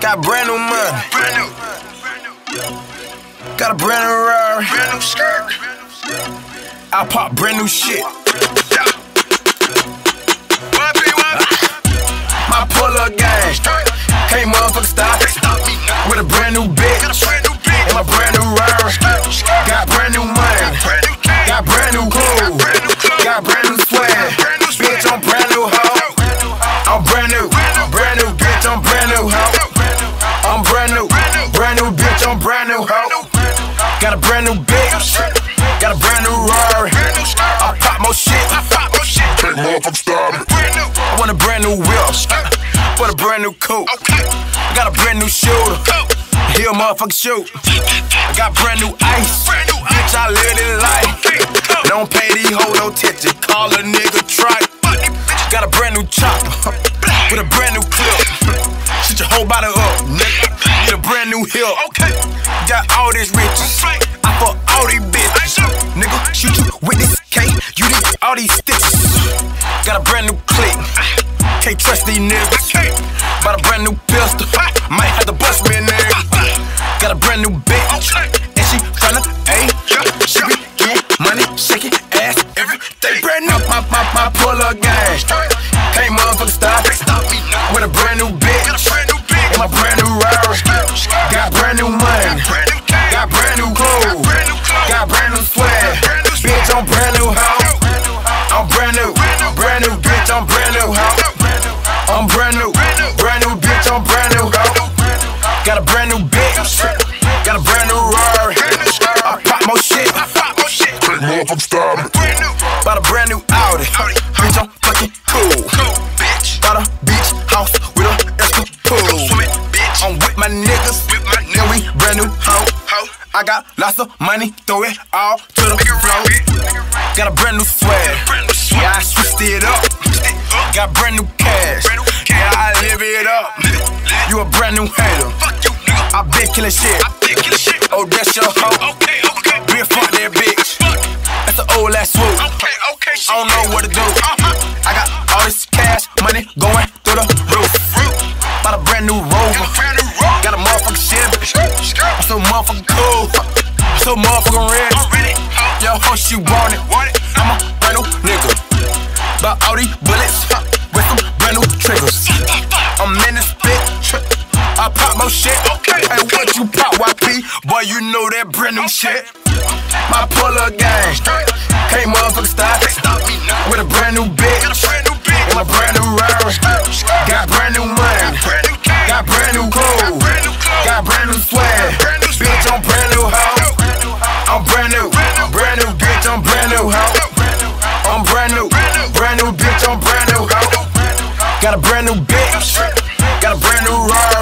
Got brand new money. Got a brand new Rari. Brand new skirt. I pop brand new shit. My pull up gang. Can't motherfucker stop. With a brand new bitch. New hoe. I'm brand new. Brand new bitch, I'm brand new hoe. Got a brand new bitch. Got a brand new Rari. Brand new skirt. I pop more shit. I pop more shit. Stop it. Brand new. I want a brand new whip. For a brand new coat. Okay. Got a brand new shooter. He a motherfucker shoot. I got brand new ice. Bitch, I live this life. Don't pay these hoes no attention. Call a nigga tripe. Fuck these bitches. Got a brand new chopper. With a brand whole body up, nigga. Get a brand new hip. Okay. Got all this riches. I fuck all these bitches. Nigga, shoot you with this K. You need all these stitches. Got a brand new click. Can't trust these niggas. Bought a brand new pistol. Might have to bust me a nigga. Got a brand new bitch. And she tryna, ayy. She be getting money, shaking ass every day. Brand new, my, my, my pull up gang. Can't motherfucker stop. Stop me now. With a brand new Got a brand new Rari. Got brand new money. Got brand new clothes. Got brand new swag. Bitch, I'm brand new hoe. I'm brand new. Brand new bitch, I'm brand new hoe. I'm brand new. Brand new bitch, I'm brand new hoe. Got a brand new bitch. Got a brand new Rari. I pop more shit. Pop more. Brand new. Bought a brand new Audi. Bitch, I'm fucking cool. Bought a beach house with a extra pool. Swimming. I'm with my niggas. With we brand new hoe. Ho. I got lots of money, throw it all to the floor. Got a brand new swag. Brand new swag. Yeah, I switched it up. Got brand new cash. Brand new cash. Yeah, I live it up. You a brand new hater. Fuck you, nigga. I been killing shit. I think you shit. Oh, that's your hoe. Okay, okay. Been fuck that bitch. That's the old ass swoop. Okay, okay. I don't know what to do. Uh, I'm motherfucking ready. I'm ready. Yo, hoe, she want it. Want it? I'm a brand new nigga. Bought all these bullets with some brand new triggers. I'm in this bitch. I pop more shit. Okay. Hey, what you pop, YP? Boy, you know that brand new shit. My pull up gang. Can't motherfucker stop it. Stop me now. With a brand new bitch. Got a brand new bitch. And my brand new Rari. Got brand new money. New. Got brand new clothes. New. Got brand new swag. Brand new swag. Bitch, I'm brand hoe. I'm brand new. Brand new bitch, I'm brand new hoe. Got a brand new bitch. Got a brand new Rari.